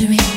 wondering